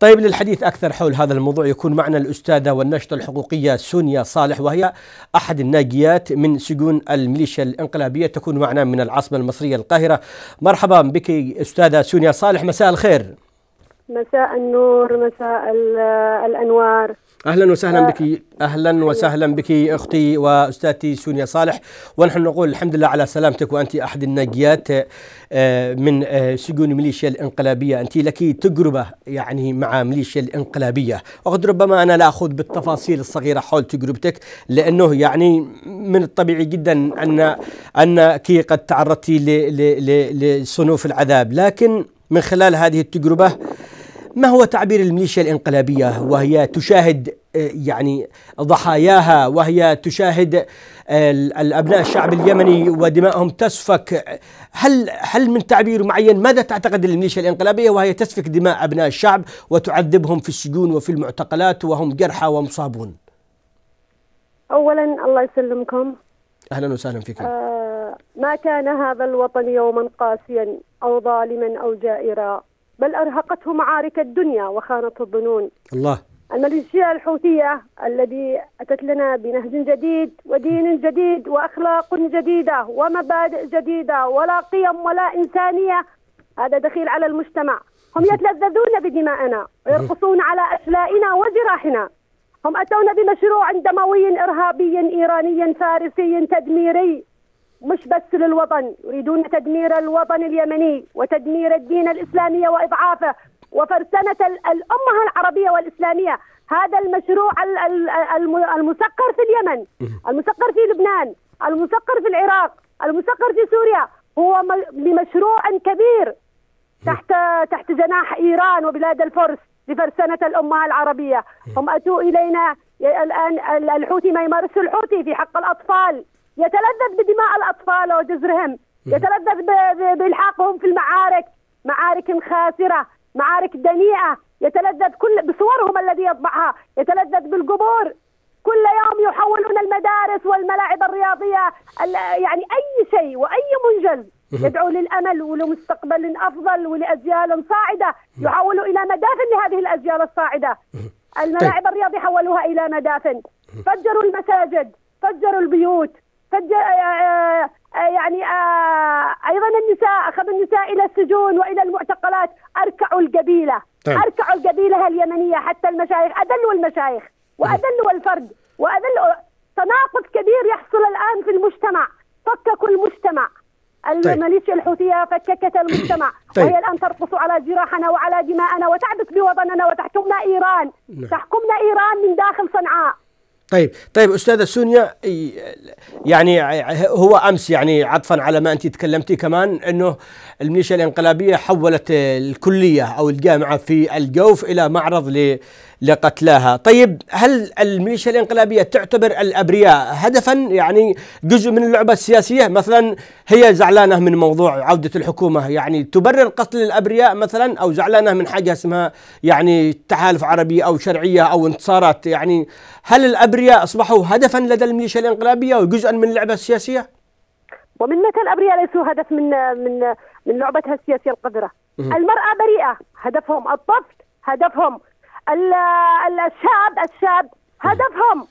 طيب للحديث أكثر حول هذا الموضوع يكون معنا الأستاذة والناشطة الحقوقية سونيا صالح وهي أحد الناجيات من سجون الميليشيا الإنقلابية تكون معنا من العاصمة المصرية القاهرة. مرحبا بك أستاذة سونيا صالح مساء الخير. مساء النور مساء الأنوار. أهلا وسهلا بك أهلا وسهلا بك أختي وأستاذتي سونيا صالح. ونحن نقول الحمد لله على سلامتك وأنت أحد الناجيات من سجون ميليشيا الإنقلابية. أنت لك تجربة يعني مع ميليشيا الإنقلابية. وقد ربما أنا لا اخذ بالتفاصيل الصغيرة حول تجربتك لأنه يعني من الطبيعي جدا أن انك قد تعرضت لصنوف العذاب. لكن من خلال هذه التجربة ما هو تعبير الميليشيا الإنقلابية؟ وهي تشاهد يعني ضحاياها وهي تشاهد الأبناء الشعب اليمني ودمائهم تسفك. هل هل من تعبير معين ماذا تعتقد الميليشيا الإنقلابية؟ وهي تسفك دماء أبناء الشعب وتعذبهم في السجون وفي المعتقلات وهم جرحى ومصابون؟ اولا الله يسلمكم. أهلا وسهلا فيكم آه ما كان هذا الوطن يوما قاسيا أو ظالما أو جائرا. بل أرهقته معارك الدنيا وخانته الظنون. الله. الميليشيا الحوثية الذي أتت لنا بنهج جديد ودين جديد وأخلاق جديدة ومبادئ جديدة ولا قيم ولا إنسانية. هذا دخيل على المجتمع. هم يتلذذون بدمائنا ويرقصون على أشلائنا وجراحنا. هم أتونا بمشروع دموي إرهابي إيراني فارسي تدميري. مش بس للوطن يريدون تدمير الوطن اليمني وتدمير الدين الإسلامي وإضعافه. وفرسنة الأمة العربية والإسلامية. هذا المشروع المسكر في اليمن المسكر في لبنان المسكر في العراق المسكر في سوريا. هو بمشروع كبير تحت تحت جناح إيران وبلاد الفرس لفرسنة الأمة العربية. هم أتوا إلينا الآن الحوثي ما يمارسه الحوثي في حق الأطفال. يتلذذ بدماء الأطفال وجزرهم يتلذذ بإلحاقهم في المعارك. معارك خاسرة معارك دنيئة. يتلذذ كل بصورهم الذي يطبعها. يتلذذ بالقبور. كل يوم يحولون المدارس والملاعب الرياضية يعني أي شيء وأي منجز يدعو للأمل ولمستقبل أفضل ولأجيال صاعدة. يحولوا إلى مدافن لهذه الأجيال الصاعدة. الملاعب الرياضية حولوها إلى مدافن. فجروا المساجد. فجروا البيوت. فجر يعني أيضا النساء اخذوا النساء إلى السجون وإلى المعتقلات اركعوا القبيلة. طيب. اركعوا القبيلة اليمنية حتى المشايخ اذلوا المشايخ واذلوا الفرد واذلوا تناقض كبير يحصل الآن في المجتمع. فككوا المجتمع الميليشيا طيب. الحوثية فككت المجتمع. طيب. وهي الآن ترقص على جراحنا وعلى دماءنا وتعبث بوطننا وتحكمنا إيران. تحكمنا إيران من داخل صنعاء. طيب طيب أستاذة سونيا يعني هو أمس يعني عطفا على ما أنت تكلمتي كمان إنه الميليشيا الانقلابية حولت الكلية أو الجامعة في الجوف إلى معرض لقتلاها، طيب هل الميليشيا الانقلابية تعتبر الأبرياء هدفا يعني جزء من اللعبة السياسية؟ مثلا هي زعلانة من موضوع عودة الحكومة يعني تبرر قتل الأبرياء مثلا أو زعلانة من حاجة اسمها يعني تحالف عربي أو شرعية أو انتصارات يعني هل الأبرياء أصبحوا هدفا لدى الميليشيا الانقلابية وجزءا من اللعبة السياسية؟ ومن متى الأبرياء ليسوا هدف من من من لعبتها السياسية القذرة؟ المرأة بريئة هدفهم الطفل هدفهم الشاب الشاب هدفهم.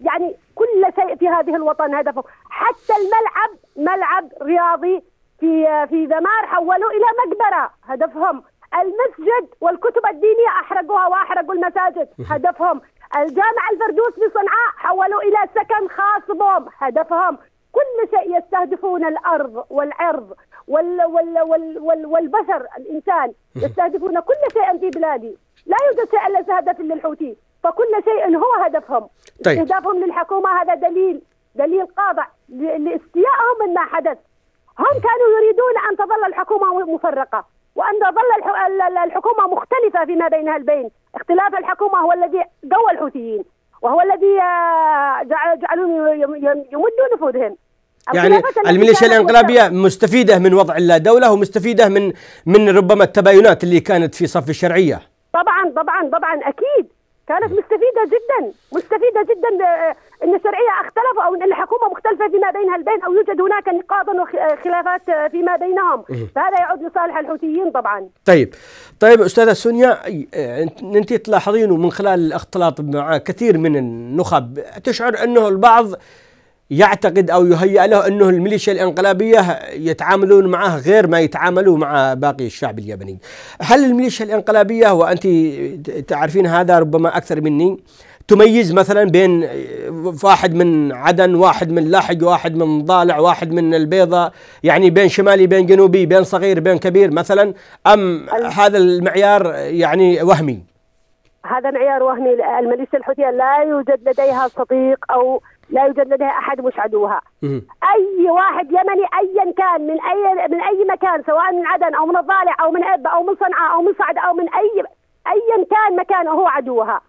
يعني كل شيء في هذه الوطن هدفهم. حتى الملعب ملعب رياضي في في دمار حولوه إلى مقبرة هدفهم. المسجد والكتب الدينية أحرقوها وأحرقوا المساجد هدفهم. الجامع الفردوس في صنعاء حولوا إلى سكن خاص بهم هدفهم. كل شيء يستهدفون الأرض والعرض وال وال وال وال والبشر الإنسان يستهدفون كل شيء في بلادي لا يوجد شيء ليس هدف للحوثي فكل شيء هو هدفهم. طيب. استهدافهم للحكومة هذا دليل دليل قاطع لاستيائهم مما حدث. هم كانوا يريدون أن تظل الحكومة مفرقة وأن تظل الحكومة مختلفة فيما بينها البين اختلاف الحكومة هو الذي قوى الحوثيين وهو الذي جعلهم يمدوا نفوذهم. يعني الميليشيا الإنقلابية مستفيدة من وضع اللا دولة ومستفيدة من من ربما التباينات اللي كانت في صف الشرعية. طبعا طبعا طبعا أكيد. كانت مستفيدة جدا مستفيدة جدا إن الشرعية اختلفوا أو إن الحكومة مختلفة فيما بينها البين أو يوجد هناك نقاط وخلافات فيما بينهم. فهذا يعود لصالح الحوثيين طبعا. طيب. طيب أستاذة سونيا أنت تلاحظين من خلال الاختلاط مع كثير من النخب تشعر أنه البعض يعتقد أو يهيأ له أنه الميليشيا الإنقلابية يتعاملون معه غير ما يتعاملوا مع باقي الشعب اليمني. هل الميليشيا الإنقلابية وأنت تعرفين هذا ربما أكثر مني تميز مثلا بين واحد من عدن واحد من لاحق واحد من ضالع واحد من البيضة يعني بين شمالي بين جنوبي بين صغير بين كبير مثلا أم هذا المعيار يعني وهمي؟ هذا معيار وهمي. الميليشيا الحوثية لا يوجد لديها صديق أو لا يوجد لديها أحد مش عدوها أي واحد يمني ايا كان من أي من أي مكان سواء من عدن أو من الضالع أو من ابا أو من صنعاء أو من صعد أو من أي ايا كان مكانه هو عدوها.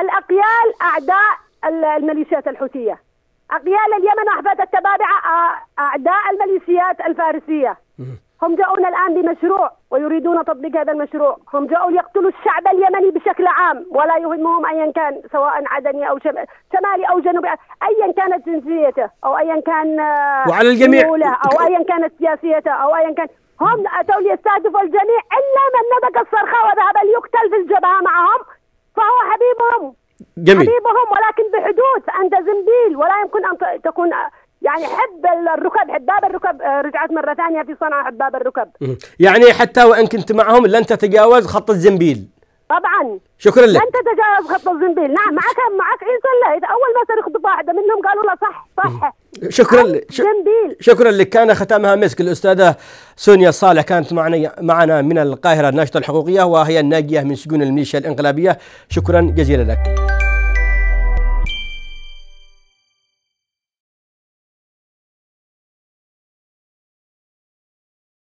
الأقيال أعداء الميليشيات الحوثية. أقيال اليمن وأحفاد التبابعة أعداء الميليشيات الفارسية. هم جاءونا الآن بمشروع ويريدون تطبيق هذا المشروع. هم جاءوا ليقتلوا الشعب اليمني بشكل عام ولا يهمهم أيا كان سواء عدني أو شمالي أو جنوبي أيا كانت جنسيته أو أيا كان وعلى الجميع. أو أيا كانت سياسيته أو أيا كان. هم أتوا ليستهدفوا الجميع إلا من نبك الصرخة وذهب ليقتل في الجبهة معهم. فهو حبيبهم. جميل. حبيبهم ولكن بحدود فأنت زنبيل ولا يمكن أن تكون يعني حب الركب حباب الركب رجعت مرة ثانية في صنعاء حباب الركب. يعني حتى وإن كنت معهم لن تتجاوز خط الزنبيل. طبعا. شكرا لك. لن تتجاوز خط الزنبيل. نعم معك معك عيسى الله إذا أول ما صار واحدة منهم قالوا له صح صح. شكرا لك. شكرا لك. كان ختامها مسك. الأستاذة سونيا صالح كانت معنا معنا من القاهرة الناشطة الحقوقية وهي الناجية من سجون الميليشيا الإنقلابية. شكرا جزيلا لك.